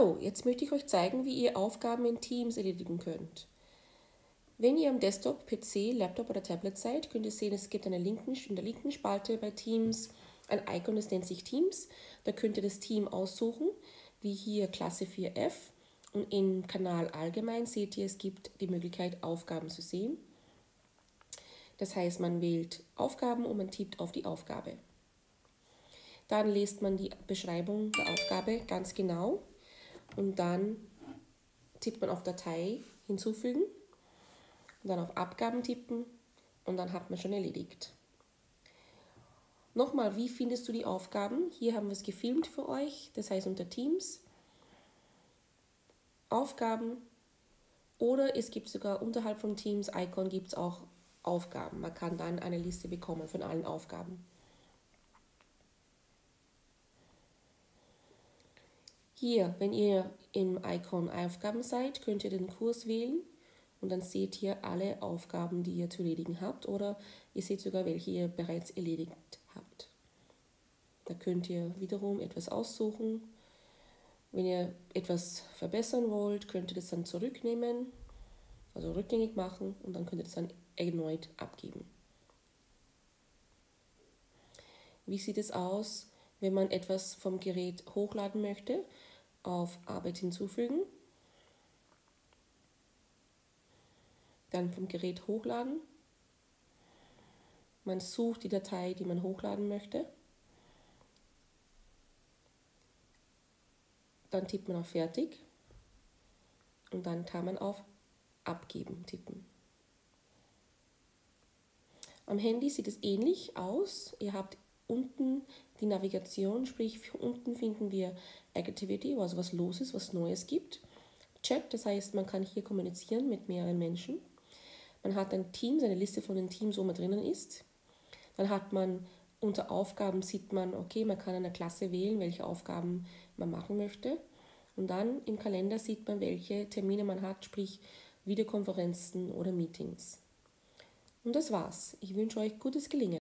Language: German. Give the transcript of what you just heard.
So, jetzt möchte ich euch zeigen, wie ihr Aufgaben in Teams erledigen könnt. Wenn ihr am Desktop, PC, Laptop oder Tablet seid, könnt ihr sehen, es gibt eine linken, in der linken Spalte bei Teams ein Icon, das nennt sich Teams. Da könnt ihr das Team aussuchen, wie hier Klasse 4F. Und im Kanal allgemein seht ihr, es gibt die Möglichkeit, Aufgaben zu sehen. Das heißt, man wählt Aufgaben und man tippt auf die Aufgabe. Dann liest man die Beschreibung der Aufgabe ganz genau und dann tippt man auf Datei hinzufügen dann auf Abgaben tippen und dann hat man schon erledigt. Nochmal, wie findest du die Aufgaben? Hier haben wir es gefilmt für euch, das heißt unter Teams. Aufgaben oder es gibt sogar unterhalb von Teams Icon gibt es auch Aufgaben. Man kann dann eine Liste bekommen von allen Aufgaben. Hier, wenn ihr im Icon Aufgaben seid, könnt ihr den Kurs wählen und dann seht ihr alle Aufgaben, die ihr zu erledigen habt oder ihr seht sogar, welche ihr bereits erledigt habt. Da könnt ihr wiederum etwas aussuchen. Wenn ihr etwas verbessern wollt, könnt ihr das dann zurücknehmen, also rückgängig machen und dann könnt ihr das dann erneut abgeben. Wie sieht es aus, wenn man etwas vom Gerät hochladen möchte? Auf Arbeit hinzufügen. Dann vom Gerät hochladen. Man sucht die Datei, die man hochladen möchte. Dann tippt man auf Fertig und dann kann man auf Abgeben tippen. Am Handy sieht es ähnlich aus. Ihr habt unten die Navigation, sprich unten finden wir Activity, also was los ist, was Neues gibt. Chat, das heißt, man kann hier kommunizieren mit mehreren Menschen. Man hat ein Team, eine Liste von den Teams, wo man drinnen ist. Dann hat man unter Aufgaben sieht man, okay, man kann eine Klasse wählen, welche Aufgaben man machen möchte. Und dann im Kalender sieht man, welche Termine man hat, sprich Videokonferenzen oder Meetings. Und das war's. Ich wünsche euch gutes Gelingen.